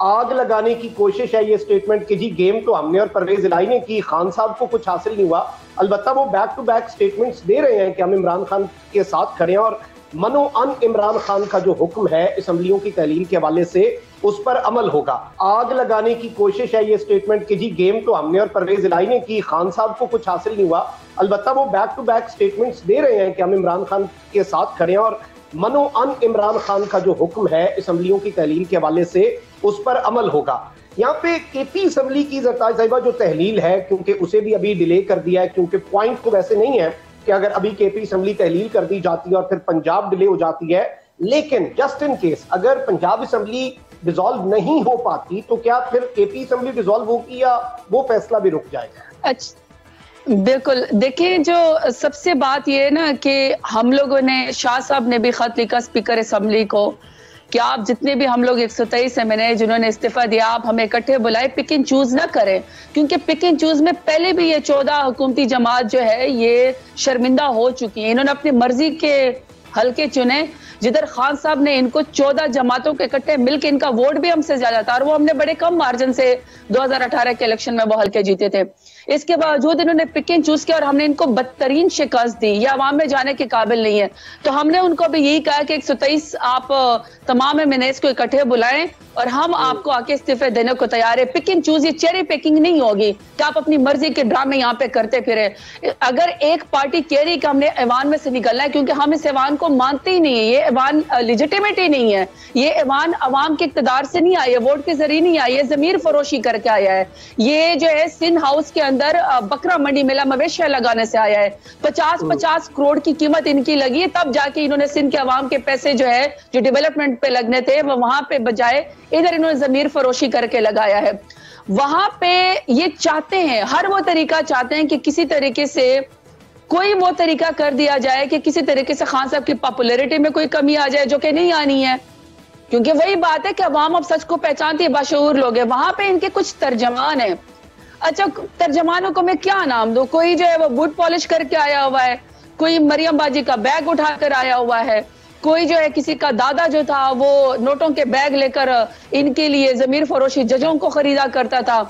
आग लगाने की कोशिश है ये स्टेटमेंट कि जी गेम तो हमने और परवेज इलाई ने की, खान साहब को कुछ हासिल नहीं हुआ। अलबत्ता वो बैक टू बैक स्टेटमेंट्स दे रहे हैं कि हम इमरान खान के साथ खड़े हैं और मनो अन इमरान खान का जो हुक्म है असम्बलियों की तहलील के हवाले से, उस पर अमल होगा। आग लगाने की कोशिश है ये स्टेटमेंट कि जी गेम तो हमने और परवेज इलाई ने की, खान साहब को कुछ हासिल नहीं हुआ। अलबत्ता वो बैक टू बैक स्टेटमेंट्स दे रहे हैं कि हम इमरान खान के साथ खड़े हैं और मनो अन इमरान खान का जो हुक्म है असम्बलियों की तहलील के हवाले से उस पर अमल होगा। यहाँ पे केपी असम्बली की जरताज साहिबा जो तहलील है, क्योंकि उसे भी अभी डिले कर दिया है, क्योंकि पॉइंट तो वैसे नहीं है कि अगर अभी केपी असम्बली तहलील कर दी जाती है और फिर पंजाब डिले हो जाती है, लेकिन जस्ट इन केस अगर पंजाब असम्बली डिजोल्व नहीं हो पाती तो क्या फिर केपी असम्बली डिजोल्व होगी या वो फैसला भी रुक जाएगा? अच्छा बिल्कुल। देखिए, जो सबसे बात ये है ना कि हम लोगों ने शाह साहब ने भी खत लिखा स्पीकर असम्बली को। कि आप जितने भी हम लोग एक सौ तेईस एम जिन्होंने इस्तीफा दिया, आप हमें इकट्ठे बुलाए पिक एंड चूज़ ना करें। क्योंकि पिक एंड चूज़ में पहले भी ये चौदह हुकूमती जमात जो है, ये शर्मिंदा हो चुकी है। इन्होंने अपनी मर्ज़ी के हल्के चुने। जिधर खान साहब ने इनको चौदह जमातों के इकट्ठे मिलकर इनका वोट भी हमसे ज़्यादा था, और वो हमने बड़े कम मार्जिन से 2018 के इलेक्शन में वो हल्के जीते थे। इसके बावजूद इन्होंने पिक एंड चूज़ किया और हमने इनको बदतरीन शिकस्त दी ये आवाम में जाने के काबिल नहीं है। तो हमने उनको भी यही कहा कि एक सौ तेईस आप तमाम एम को इकट्ठे बुलाएँ और हम आपको आके इस्तीफे देने को तैयार है। पिक एंड चूज़ ये चेरी पिकिंग नहीं होगी कि आप अपनी मर्ज़ी के ड्रामे यहाँ पे करते फिरे। अगर एक पार्टी कह रही कि हमने ऐवान में से निकलना है क्योंकि हम इस ऐवान को मानते ही नहीं है। ये ऐवान लिजिटिमेट ही नहीं है। ये ऐवान अवाम के इकतदार से नहीं आई है वोट के ज़रिए नहीं आई है जमीर फरोशी करके आया है। ये जो है सिंध हाउस के अंदर बकरा मंडी मेला मवेशिया लगाने से आया है। पचास पचास करोड़ की कीमत इनकी लगी है। तब जाके इन्होंने सिंध के अवाम के पैसे जो है जो डेवलपमेंट पे लगने थे वो वहाँ पे बजाय इधर इन्होंने जमीर फरोशी करके लगाया है। वहाँ पे ये चाहते हैं हर वो तरीका चाहते हैं कि किसी तरीके से कोई वो तरीका कर दिया जाए कि किसी तरीके से खान साहब की पॉपुलैरिटी में कोई कमी आ जाए जो कि नहीं आनी है। क्योंकि वही बात है कि अवाम अब सच को पहचानती है बाशूर लोग है। वहाँ पे इनके कुछ तर्जमान है। अच्छा तर्जमानों को मैं क्या नाम दू? कोई जो है वो बूट पॉलिश करके आया हुआ है? कोई मरियम बाजी का बैग उठाकर आया हुआ है? कोई जो है किसी का दादा जो था, वो नोटों के बैग लेकर, इनके लिए जमीर फरोशी जजों को खरीदा करता था?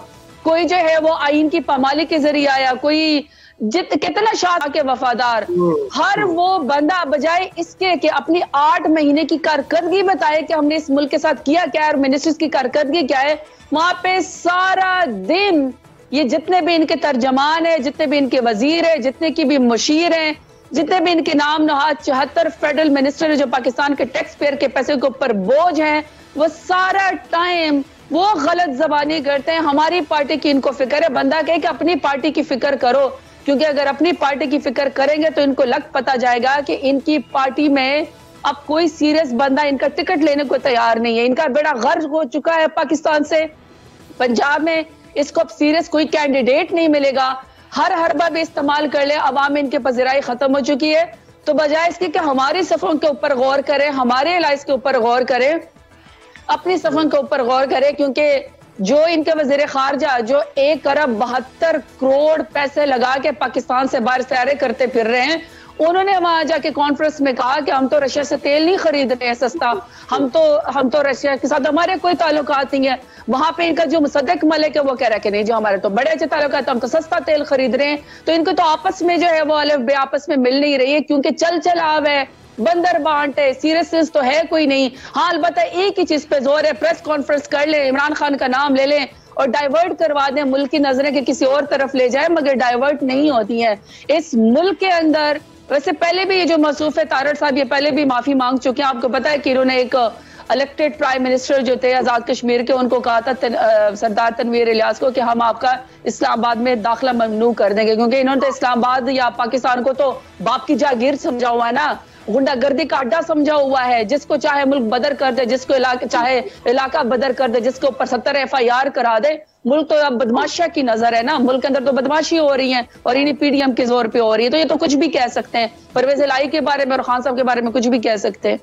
कोई जो है वो आइन की पामाली के ज़रिए आया? कोई जित कितना शाह के वफादार? हर वो बंदा बजाय इसके कि अपनी आठ महीने की कारकर्दगी बताए कि हमने इस मुल्क के साथ किया क्या है और मिनिस्टर्स की कारकर्दगी क्या है? वहाँ पे सारा दिन ये जितने भी इनके तर्जमान है, जितने भी इनके वज़ीर है, जितने की भी मुशीर हैं, जितने भी इनके नाम नहा चौहत्तर फेडरल मिनिस्टर जो पाकिस्तान के टैक्स पेयर के पैसे के ऊपर बोझ हैं, वो सारा टाइम वो गलत जबानी करते हैं। हमारी पार्टी की इनको फ़िक्र है। बंदा कहे कि अपनी पार्टी की फ़िक्र करो, क्योंकि अगर अपनी पार्टी की फ़िक्र करेंगे तो इनको लग पता जाएगा कि इनकी पार्टी में अब कोई सीरियस बंदा, इनका टिकट लेने को तैयार नहीं है। इनका बेड़ा गर्ज हो चुका है पाकिस्तान से। पंजाब में इसको अब सीरियस कोई कैंडिडेट नहीं मिलेगा। हर हरबा भी इस्तेमाल कर ले अवाम इनके पजराई खत्म हो चुकी है। तो बजाय इसके कि हमारी सफरों के ऊपर गौर करें, हमारे इलाज के ऊपर गौर करें, अपनी सफरों के ऊपर गौर करें, क्योंकि जो इनके वज़ीर खारजा, जो एक अरब बहत्तर करोड़ पैसे लगा के पाकिस्तान से बाहर सैरे करते फिर रहे हैं उन्होंने वहाँ जाके कॉन्फ्रेंस में कहा कि हम तो रशिया से तेल नहीं खरीद रहे हैं सस्ता। हम तो हम तो रशिया के साथ, हमारे कोई ताल्लुकात नहीं है। वहाँ पे इनका जो मुसदक मलिक है, वो कह रहा है कि नहीं, जो हमारे तो बड़े अच्छे ताल्लुकात हम तो सस्ता तेल खरीद रहे हैं। तो इनको तो आपस में जो है, वो अलग बे आपस में मिल नहीं रही है, क्योंकि चल चलाव है, बंदर बांट है, सीरियसनेस तो है कोई नहीं। हाँ अलबत्ता एक ही चीज़ पे ज़ोर है, प्रेस कॉन्फ्रेंस कर ले, इमरान खान का नाम ले लें और डाइवर्ट करवा दें मुल्क की नज़रें के किसी और तरफ़ ले जाए, मगर डाइवर्ट नहीं होती है। इस मुल्क के अंदर वैसे पहले भी ये जो मसूफ है तारड़ साहब ये पहले भी माफ़ी मांग चुके हैं। आपको पता है कि इन्होंने एक इलेक्टेड प्राइम मिनिस्टर जो थे आज़ाद कश्मीर के उनको कहा था तन, सरदार तनवीर इलियास को कि हम आपका इस्लामाबाद में दाखिला ममनू कर देंगे। क्योंकि इन्होंने तो इस्लामाबाद या पाकिस्तान को तो बाप की जागीर समझा हुआ है ना। गुंडागर्दी का अड्डा समझा हुआ है, जिसको चाहे मुल्क बदर कर दे, जिसको इलाके, चाहे इलाका बदर कर दे, जिसके ऊपर सत्तर एफ़ आई आर करा दे, मुल्क तो अब बदमाशिया की नज़र है ना? मुल्क के अंदर तो बदमाशी हो रही है और इन्हीं पीडीएम के ज़ोर पे हो रही है। तो ये तो कुछ भी कह सकते हैं। परवेज लाई के बारे में और खान साहब के बारे में कुछ भी कह सकते हैं।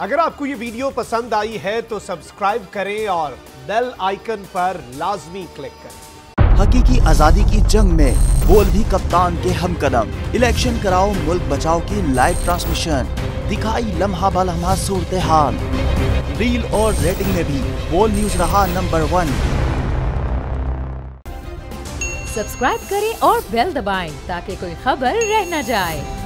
अगर आपको ये वीडियो पसंद आई है तो सब्सक्राइब करें और बेल आइकन पर लाजमी क्लिक करें। हकीकी आज़ादी की जंग में बोल भी कप्तान के हम कदम इलेक्शन कराओ, मुल्क बचाओ की लाइव ट्रांसमिशन। दिखाई लम्हा लम्हा सूरत हाल। रील और रेटिंग में भी बोल न्यूज़ रहा नंबर वन। सब्सक्राइब करें और बेल दबाएँ ताकि कोई खबर रह न जाए।